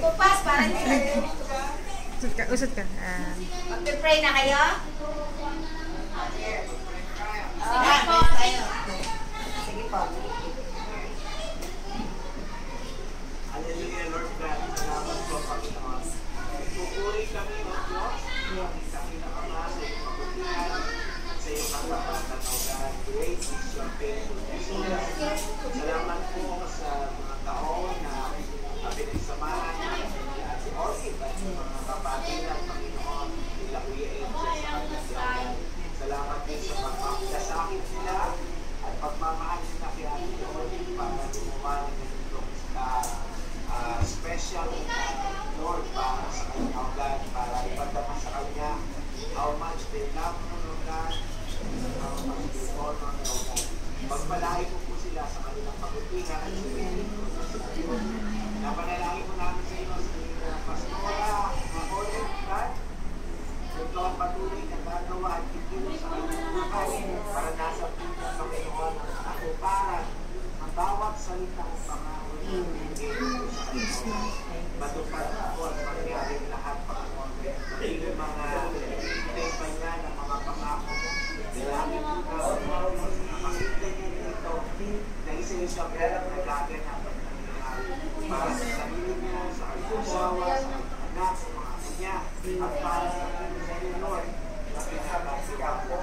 kupas, para hindi kayo. Usot ka, usot ka. Ah. Magpipray na kayo? Sige po. Sige po. Hallelujah, Lord God. Salamat po, Panginoon. Pupuri kami ng Diyos. Sa pinakamasa yung kabutihan sa iyong kapapatan, O God. Great is your faithfulness, O God. Salamat po sa mga taon na pinagsamahan natin ni Ate Orly at sa Angel sa kanyang Salamat din pagmamalasakit nila at pagmamahal nila kay Ate Orly para gumawa ng uh, uh, special uh, Lord para sa kanya, O God, para ipadama sa how much they love mo, O God, God. Pagpalain mo po sila sa kanilang pagkutingan at Diyos. Napanalangin mo namin sa iyo si uh, Pastora, Mahoy, God, ito ang patuloy na gagawa at kikilos sa kanyang buhay para nasa puso ng Panginoon ang katuparan ang bawat salita ng pangako Matupad po at mangyari lahat Panginoon. Maging mga tempa niya ng mga pangako mo. Dalangin po na Panginoon na makita niya dito na isa-isa meron na gaganapan ng nangyari para sa sarili niya, sa asawa, sa anak, sa mga niya, at para sa kanyang Lord na pinagkakita po.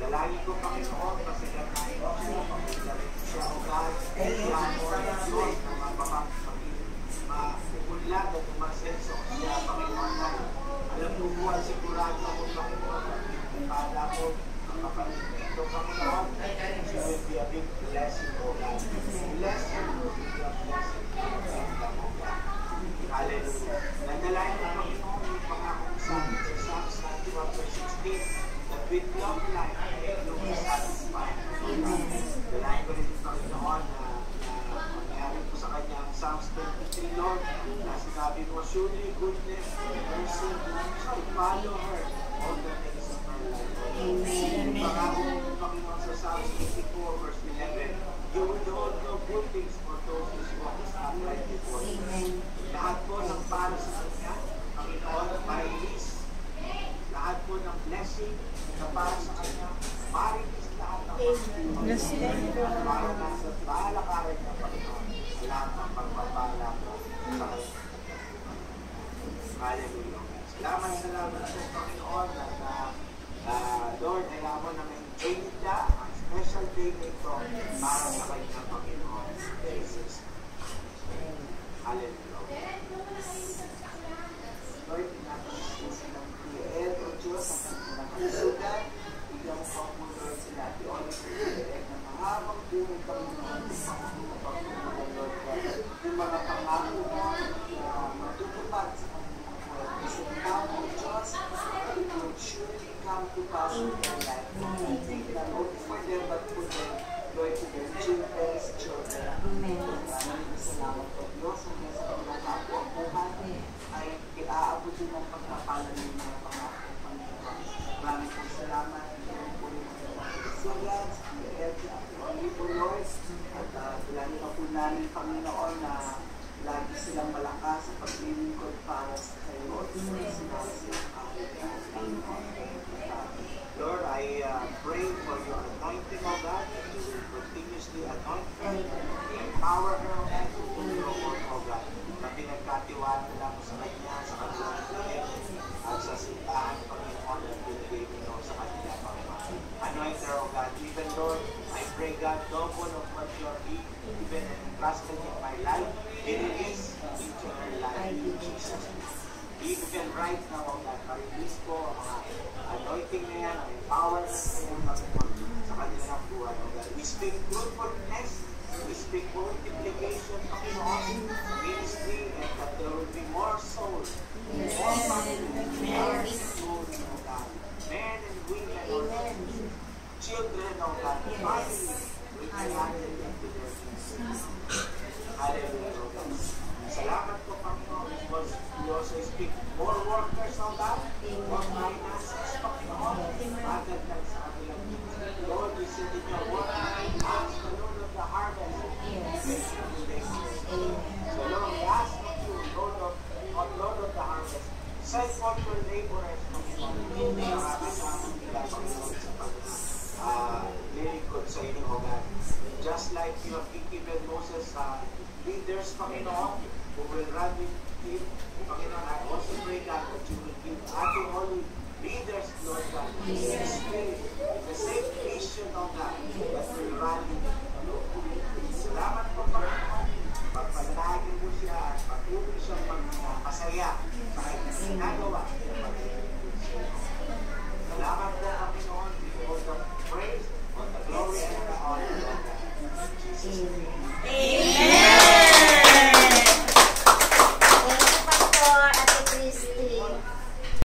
Dalangin ko Panginoon, pasigat tayo siya, pagkakalit siya, O God, mo ang Diyos na mapupunlad at umasenso siya, Panginoon, na alam mo ang sigurado ako, Panginoon, para po ang kapatid nito, Panginoon, she will be a big blessing, O God. Bless her, surely goodness and mercy shall follow her all the days of her life. Yung pangako mo, Panginoon, sa Psalms 84 verse 11, you will do good things for those who walk upright before you. Lahat po ng para sa kanya, Panginoon, release lahat po ng blessing na para sa kanya, marinis lahat ng Yes. para Hallelujah. Salamat, salamat sa Panginoon at uh, uh, Lord, alam mo na may niya ang special day nito para 2000 and like, I think that both for them, but for them, Lord, to their children's children. Amen. Maraming salamat po Diyos. Ang nasa pinaka po ang buhay ay iaabot din ang pagkapala ng mga pangako Panginoon. Maraming po salamat. Maraming po yung mga pagkakasigas, the health at po Lord. At uh, bilangin na po namin Panginoon na lagi silang malakas sa paglilingkod para sa kayo at sa sinasin double of what you are being, even entrusted in my life, it is into her life, in Jesus' Even right now, O God, ma-release ko ang mga anointing na yan, ang power na yan, sa kanilang buhay, God. We speak fruitfulness, we speak multiplication, Panginoon, ministry, and that there will be more souls, more families, more souls, O God. Men and women, God. Children, O God, families, who will